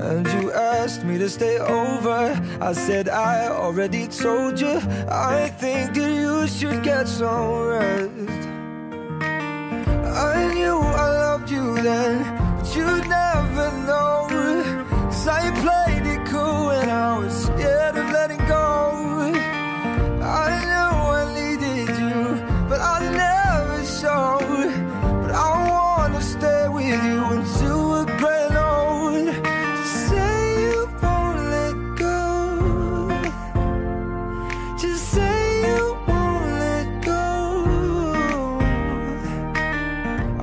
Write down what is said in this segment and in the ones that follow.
And you asked me to stay over. I said, I already told you. I think that you should get some rest. I knew I loved you then, but you'd never know. Cause I played it cool and I was scared of letting go. I knew I needed you, but I never showed. But I wanna stay with you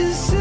just